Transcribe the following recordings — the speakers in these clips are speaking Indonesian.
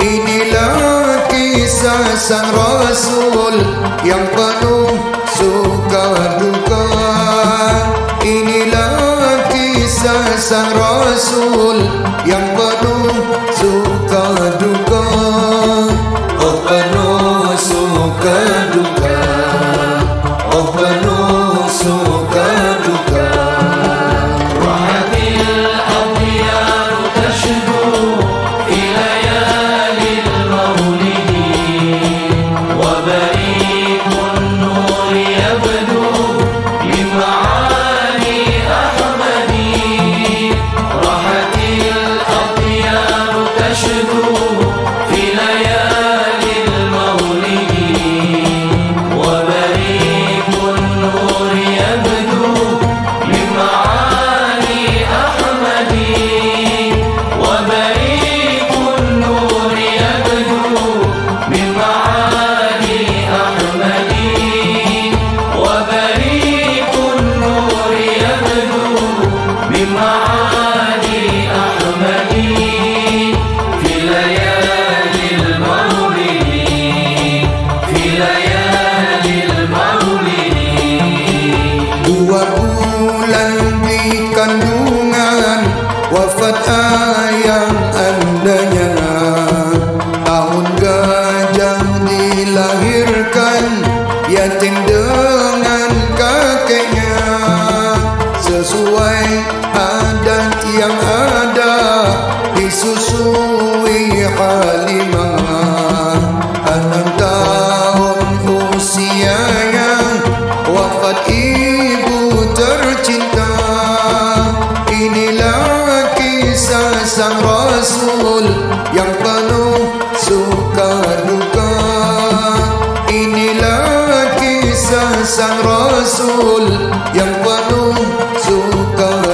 Inilah kisah sang Rasul Yang kisah sang Rasul yang penuh suka.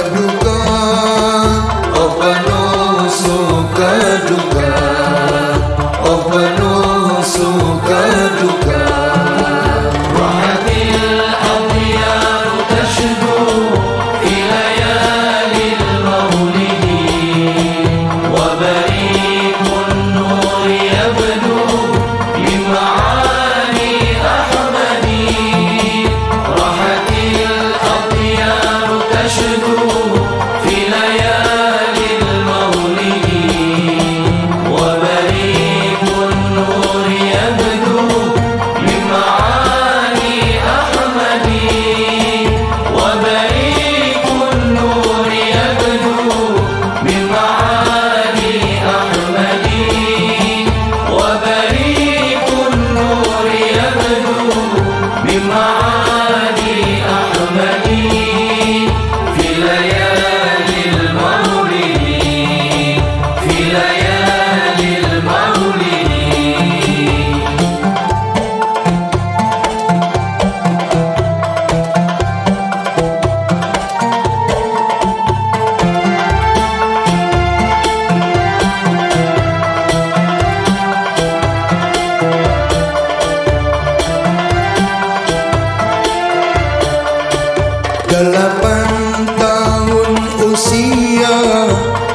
Delapan tahun usia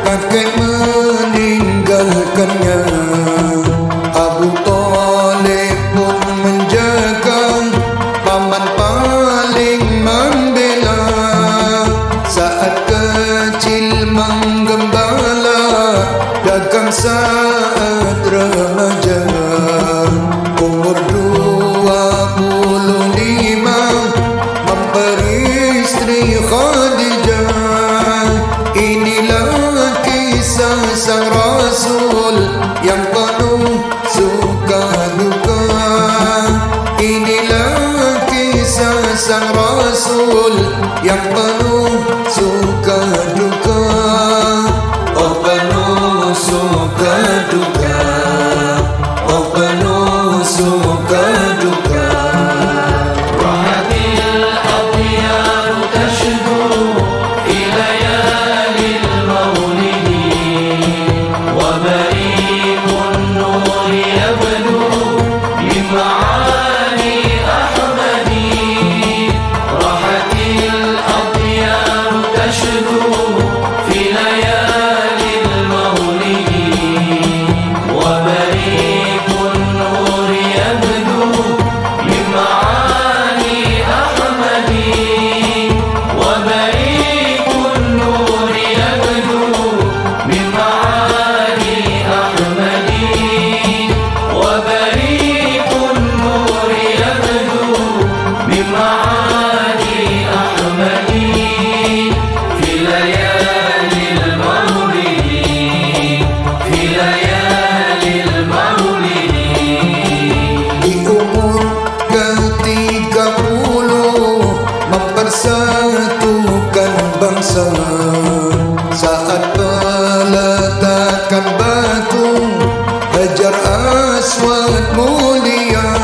kakek meninggalkannya. Abu Talib pun menjaga paman paling membela. Saat kecil menggembala dagang saham So. Mulia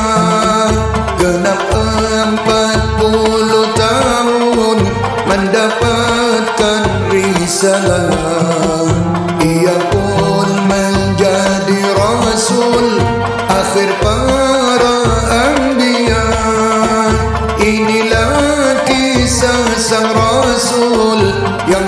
Genap empat puluh tahun Mendapatkan risalah. Ia pun menjadi rasul Akhir para anbiya. Inilah kisah sang rasul Yang